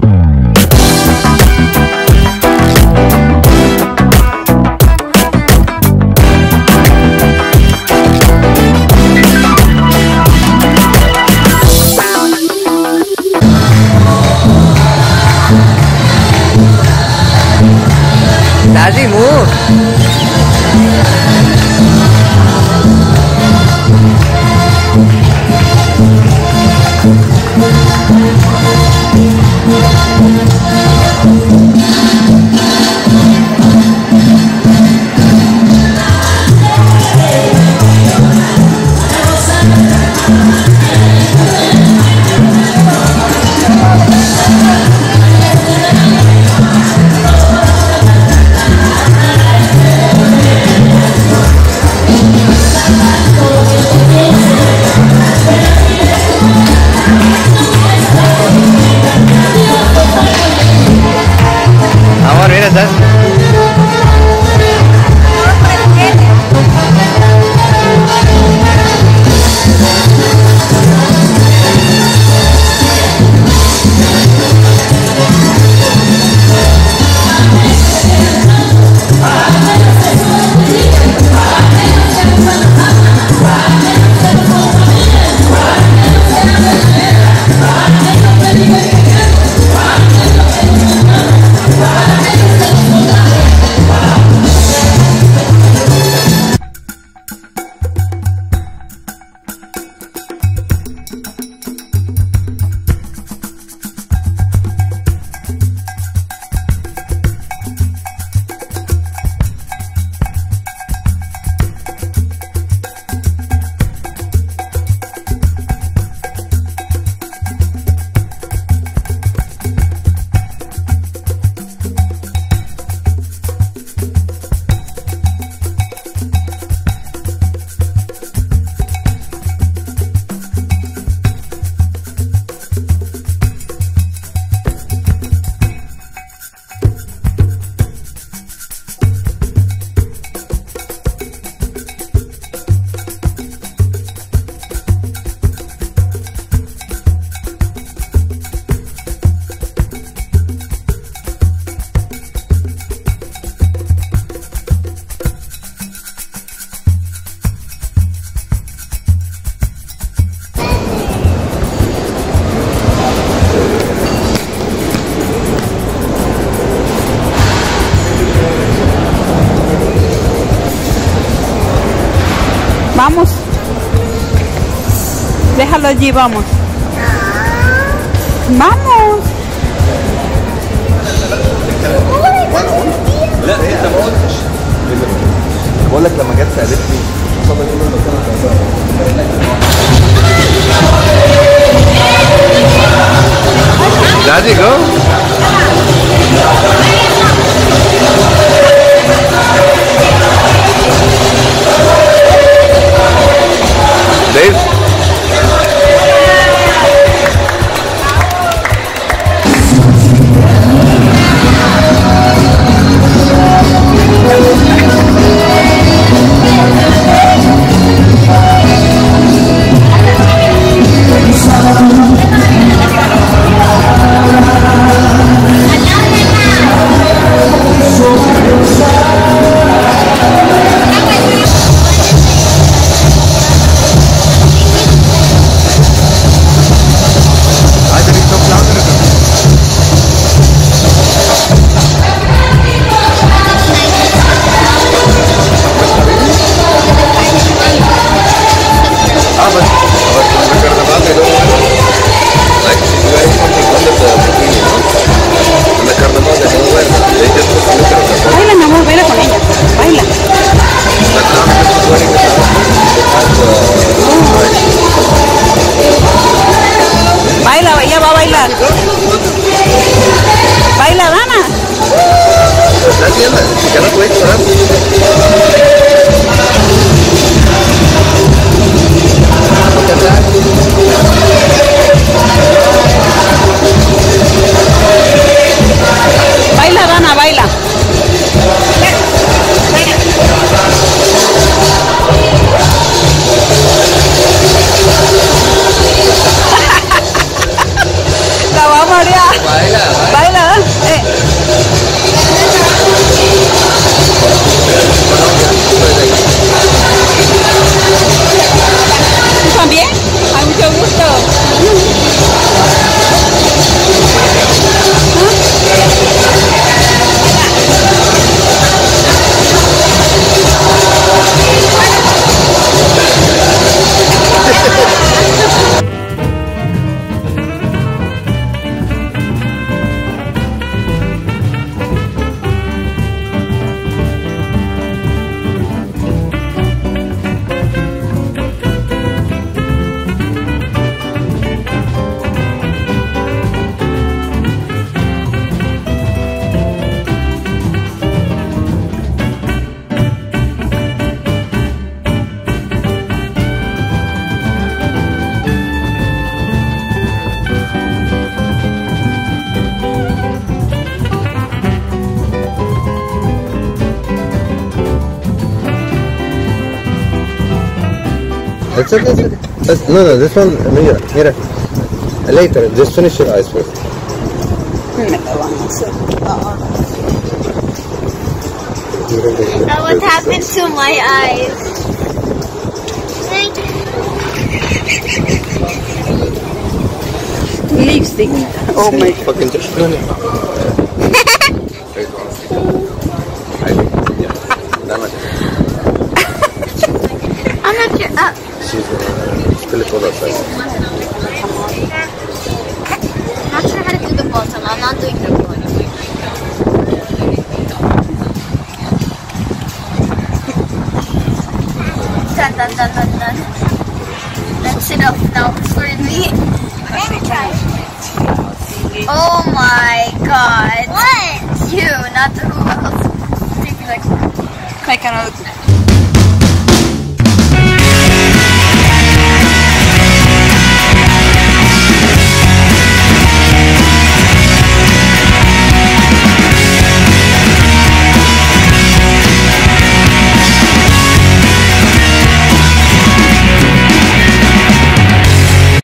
Daddy, Amor, mira, estás. Déjalo allí, vamos. Vamos. لا انت ما قلتش بقول لك لما جت سالتني اتفضل كل المكان Daddy, go. It's okay. It's okay. Let's- no, no, this one, mira, mira. Later, just finish your eyes first. Oh, what happened to my eyes? Lipstick. Oh my god. Fucking just, no, no. Dame. I'm not sure. Uh, She's still it all outside. I'm not sure how to do the bottom. I'm not doing the bottom. Dun, dun, dun, dun, dun. That's enough now for me. Oh my god. What? You, not the who else. Take me like I cannot.